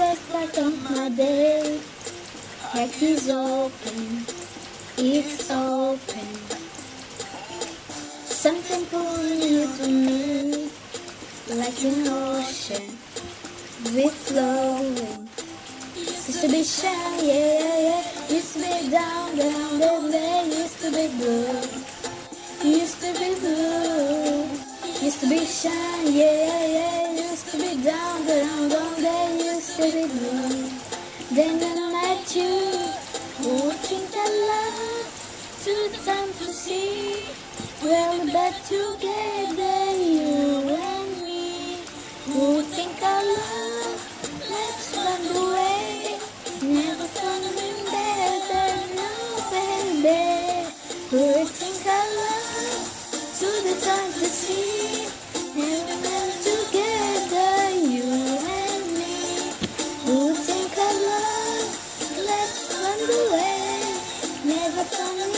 best part of my day. Heart is open, it's open. Something pulling you to me, like an ocean, we flowing. Used to be shy, yeah, yeah, yeah. Used to be down, down, down, down. Used to be blue, used to be blue. Used to be shy, yeah, yeah, yeah. Used to be down, down, down, down. Used to be blue. Then I met you, who think I love, too time to see. Well, back together, you and me. Who think I love, let's find a way. Never something better, no baby. Who Never found